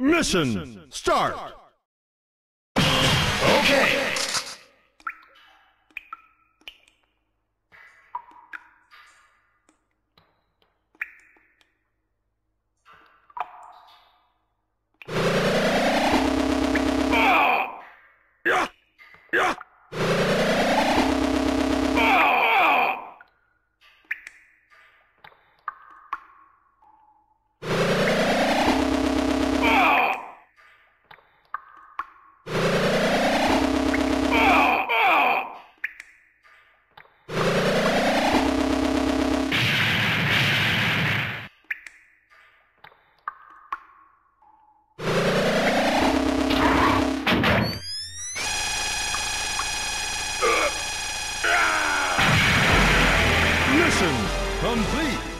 Mission start. Okay. Ah! Yeah! Yeah! Mission complete.